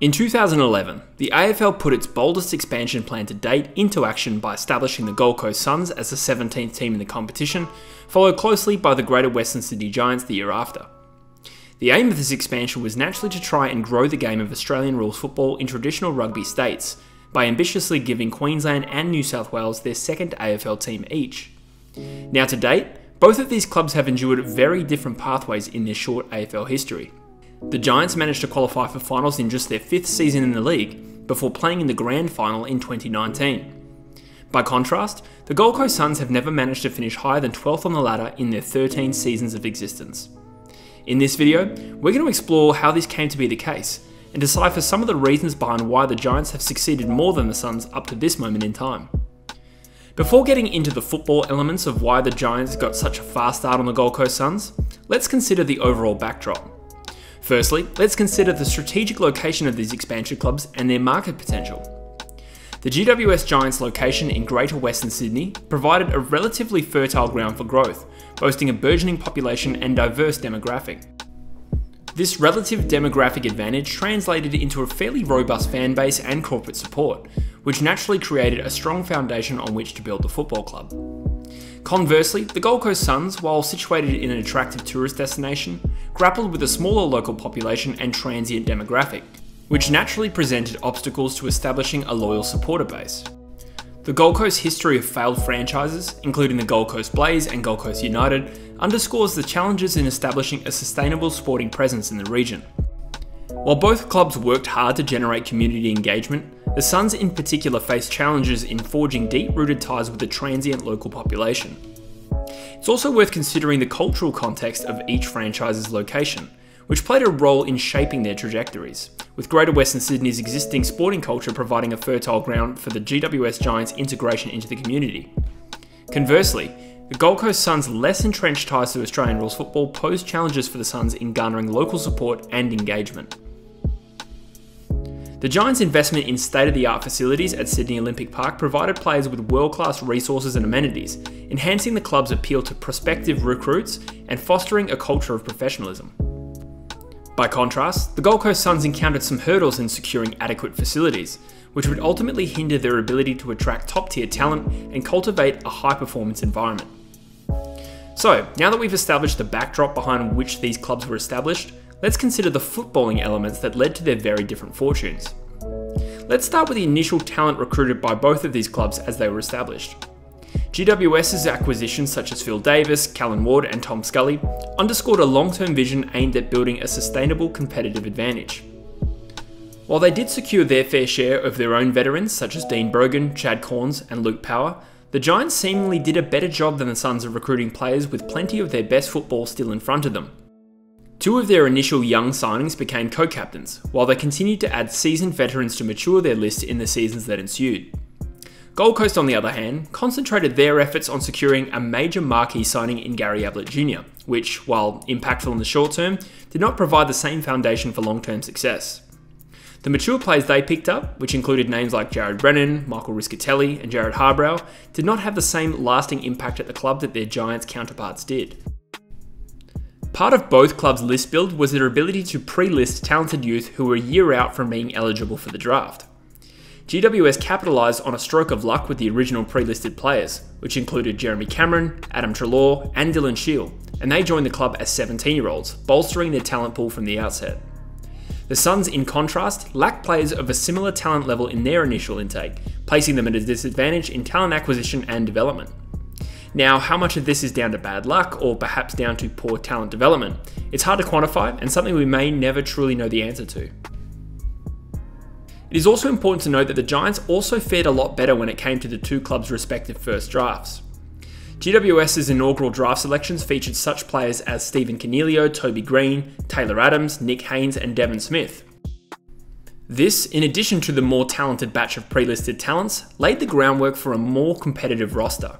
In 2011, the AFL put its boldest expansion plan to date into action by establishing the Gold Coast Suns as the 17th team in the competition, followed closely by the Greater Western Sydney Giants the year after. The aim of this expansion was naturally to try and grow the game of Australian rules football in traditional rugby states by ambitiously giving Queensland and New South Wales their second AFL team each. Now, to date, both of these clubs have endured very different pathways in their short AFL history. The Giants managed to qualify for finals in just their fifth season in the league before playing in the grand final in 2019. By contrast, the Gold Coast Suns have never managed to finish higher than 12th on the ladder in their 13 seasons of existence. In this video, we're going to explore how this came to be the case and decipher some of the reasons behind why the Giants have succeeded more than the Suns up to this moment in time. Before getting into the football elements of why the Giants got such a fast start on the Gold Coast Suns, let's consider the overall backdrop. Firstly, let's consider the strategic location of these expansion clubs and their market potential. The GWS Giants location in Greater Western Sydney provided a relatively fertile ground for growth, boasting a burgeoning population and diverse demographic. This relative demographic advantage translated into a fairly robust fan base and corporate support, which naturally created a strong foundation on which to build the football club. Conversely, the Gold Coast Suns, while situated in an attractive tourist destination, grappled with a smaller local population and transient demographic, which naturally presented obstacles to establishing a loyal supporter base. The Gold Coast history of failed franchises, including the Gold Coast Blaze and Gold Coast United, underscores the challenges in establishing a sustainable sporting presence in the region. While both clubs worked hard to generate community engagement, the Suns in particular faced challenges in forging deep rooted ties with the transient local population. It's also worth considering the cultural context of each franchise's location, which played a role in shaping their trajectories, with Greater Western Sydney's existing sporting culture providing a fertile ground for the GWS Giants' integration into the community. Conversely, the Gold Coast Suns' less entrenched ties to Australian rules football posed challenges for the Suns in garnering local support and engagement. The Giants' investment in state of the art facilities at Sydney Olympic Park provided players with world class resources and amenities, enhancing the club's appeal to prospective recruits and fostering a culture of professionalism. By contrast, the Gold Coast Suns encountered some hurdles in securing adequate facilities, which would ultimately hinder their ability to attract top tier talent and cultivate a high performance environment. So, now that we've established the backdrop behind which these clubs were established, let's consider the footballing elements that led to their very different fortunes. Let's start with the initial talent recruited by both of these clubs as they were established. GWS's acquisitions such as Phil Davis, Callan Ward, and Tom Scully underscored a long term vision aimed at building a sustainable competitive advantage. While they did secure their fair share of their own veterans such as Dean Brogan, Chad Cornes, and Luke Power, the Giants seemingly did a better job than the Suns of recruiting players with plenty of their best football still in front of them. Two of their initial young signings became co captains, while they continued to add seasoned veterans to mature their list in the seasons that ensued. Gold Coast, on the other hand, concentrated their efforts on securing a major marquee signing in Gary Ablett Jr., which, while impactful in the short term, did not provide the same foundation for long term success. The mature players they picked up, which included names like Jared Brennan, Michael Rischitelli, and Jarrod Harbrow, did not have the same lasting impact at the club that their Giants counterparts did. Part of both clubs' list build was their ability to pre list talented youth who were a year out from being eligible for the draft. GWS capitalised on a stroke of luck with the original pre-listed players, which included Jeremy Cameron, Adam Treloar, and Dylan Shiel, and they joined the club as 17-year-olds, bolstering their talent pool from the outset. The Suns, in contrast, lacked players of a similar talent level in their initial intake, placing them at a disadvantage in talent acquisition and development. Now, how much of this is down to bad luck or perhaps down to poor talent development? It's hard to quantify and something we may never truly know the answer to. It is also important to note that the Giants also fared a lot better when it came to the two clubs' respective first drafts. GWS's inaugural draft selections featured such players as Stephen Coniglio, Toby Greene, Taylor Adams, Nick Haynes, and Devon Smith. This, in addition to the more talented batch of pre-listed talents, laid the groundwork for a more competitive roster.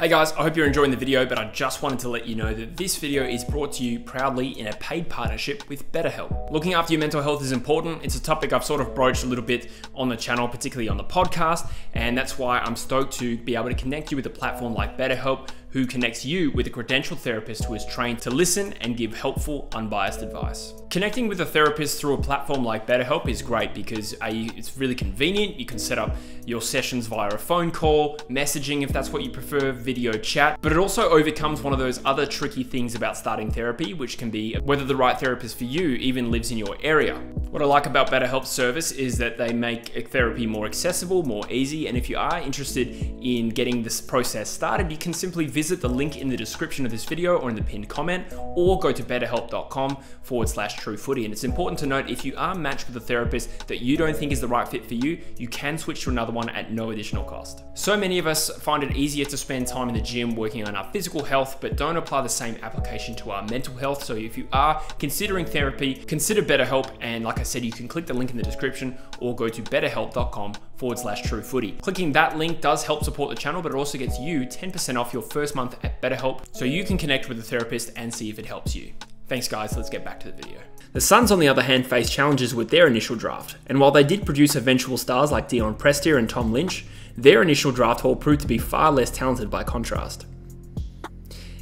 Hey guys, I hope you're enjoying the video, but I just wanted to let you know that this video is brought to you proudly in a paid partnership with BetterHelp. Looking after your mental health is important. It's a topic I've sort of broached a little bit on the channel, particularly on the podcast, and that's why I'm stoked to be able to connect you with a platform like BetterHelp who connects you with a credentialed therapist who is trained to listen and give helpful, unbiased advice. Connecting with a therapist through a platform like BetterHelp is great because it's really convenient. You can set up your sessions via a phone call, messaging if that's what you prefer, video chat, but it also overcomes one of those other tricky things about starting therapy, which can be whether the right therapist for you even lives in your area. What I like about BetterHelp's service is that they make therapy more accessible, more easy, and if you are interested in getting this process started, you can simply visit the link in the description of this video or in the pinned comment, or go to betterhelp.com forward slash true footy. And it's important to note if you are matched with a therapist that you don't think is the right fit for you, you can switch to another one at no additional cost. So many of us find it easier to spend time in the gym working on our physical health, but don't apply the same application to our mental health. So if you are considering therapy, consider BetterHelp. And like I said, you can click the link in the description or go to betterhelp.com forward slash true footy. Clicking that link does help support the channel, but it also gets you 10% off your first month at BetterHelp so you can connect with a therapist and see if it helps you. Thanks guys, let's get back to the video. The Suns, on the other hand, faced challenges with their initial draft, and while they did produce eventual stars like Dion Prestia and Tom Lynch, their initial draft haul proved to be far less talented by contrast.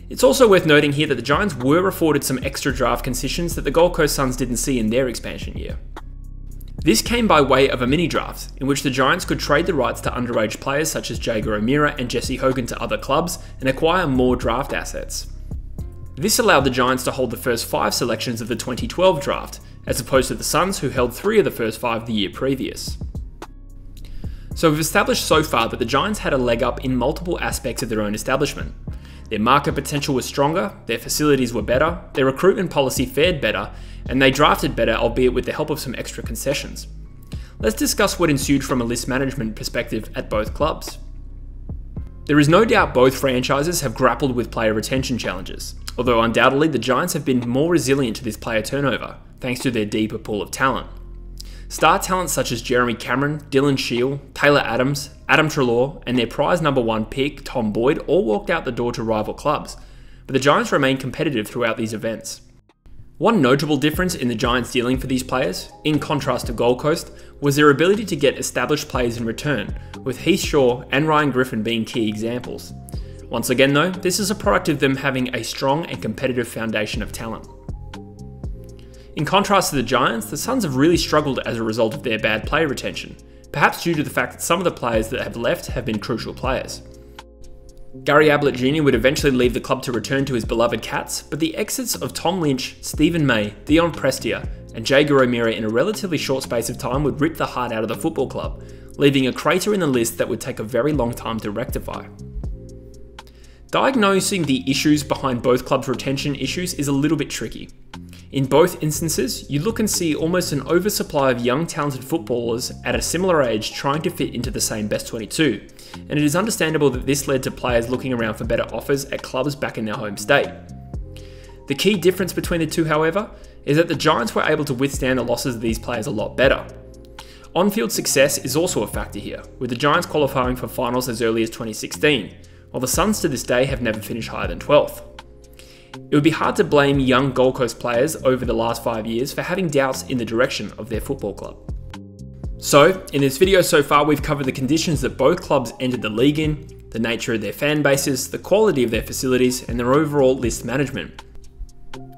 It's also worth noting here that the Giants were afforded some extra draft concessions that the Gold Coast Suns didn't see in their expansion year. This came by way of a mini draft, in which the Giants could trade the rights to underage players such as Jaeger O'Meara and Jesse Hogan to other clubs and acquire more draft assets. This allowed the Giants to hold the first five selections of the 2012 draft, as opposed to the Suns, who held three of the first five the year previous. So we've established so far that the Giants had a leg up in multiple aspects of their own establishment. Their market potential was stronger, their facilities were better, their recruitment policy fared better, and they drafted better, albeit with the help of some extra concessions. Let's discuss what ensued from a list management perspective at both clubs. There is no doubt both franchises have grappled with player retention challenges, although undoubtedly the Giants have been more resilient to this player turnover, thanks to their deeper pool of talent. Star talents such as Jeremy Cameron, Dylan Shiel, Taylor Adams, Adam Treloar, and their prize number one pick, Tom Boyd, all walked out the door to rival clubs, but the Giants remained competitive throughout these events. One notable difference in the Giants' dealing for these players, in contrast to Gold Coast, was their ability to get established players in return, with Heath Shaw and Ryan Griffin being key examples. Once again, though, this is a product of them having a strong and competitive foundation of talent. In contrast to the Giants, the Suns have really struggled as a result of their bad player retention, perhaps due to the fact that some of the players that have left have been crucial players. Gary Ablett Jr. would eventually leave the club to return to his beloved Cats, but the exits of Tom Lynch, Steven May, Dion Prestia, and Jaeger O'Meara in a relatively short space of time would rip the heart out of the football club, leaving a crater in the list that would take a very long time to rectify. Diagnosing the issues behind both clubs' retention issues is a little bit tricky. In both instances, you look and see almost an oversupply of young talented footballers at a similar age trying to fit into the same best 22, and it is understandable that this led to players looking around for better offers at clubs back in their home state. The key difference between the two, however, is that the Giants were able to withstand the losses of these players a lot better. On field success is also a factor here, with the Giants qualifying for finals as early as 2016, while the Suns to this day have never finished higher than 12th. It would be hard to blame young Gold Coast players over the last five years for having doubts in the direction of their football club. So, in this video so far, we've covered the conditions that both clubs entered the league in, the nature of their fan bases, the quality of their facilities, and their overall list management.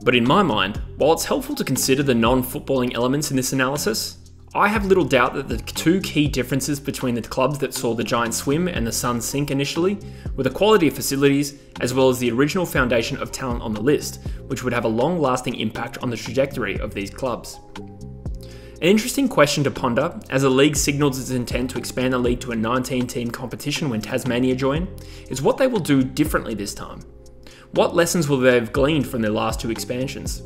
But in my mind, while it's helpful to consider the non footballing elements in this analysis, I have little doubt that the two key differences between the clubs that saw the Giants swim and the Suns sink initially were the quality of facilities as well as the original foundation of talent on the list, which would have a long lasting impact on the trajectory of these clubs. An interesting question to ponder, as the league signals its intent to expand the league to a 19 team competition when Tasmania join, is what they will do differently this time. What lessons will they have gleaned from their last two expansions?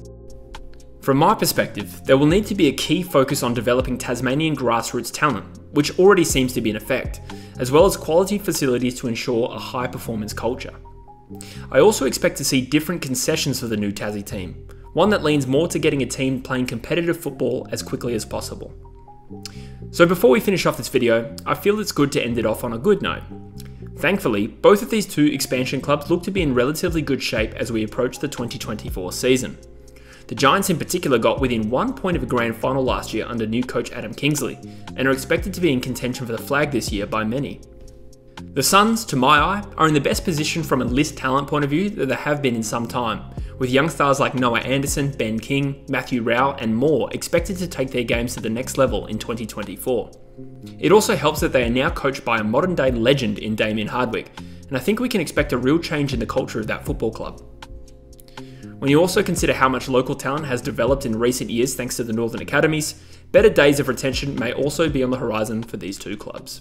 From my perspective, there will need to be a key focus on developing Tasmanian grassroots talent, which already seems to be in effect, as well as quality facilities to ensure a high performance culture. I also expect to see different concessions for the new Tassie team, one that leans more to getting a team playing competitive football as quickly as possible. So before we finish off this video, I feel it's good to end it off on a good note. Thankfully, both of these two expansion clubs look to be in relatively good shape as we approach the 2024 season. The Giants in particular got within one point of a grand final last year under new coach Adam Kingsley, and are expected to be in contention for the flag this year by many. The Suns, to my eye, are in the best position from a list talent point of view that they have been in some time, with young stars like Noah Anderson, Ben King, Matthew Rowell, and more expected to take their games to the next level in 2024. It also helps that they are now coached by a modern day legend in Damien Hardwick, and I think we can expect a real change in the culture of that football club. When you also consider how much local talent has developed in recent years thanks to the Northern Academies, better days of retention may also be on the horizon for these two clubs.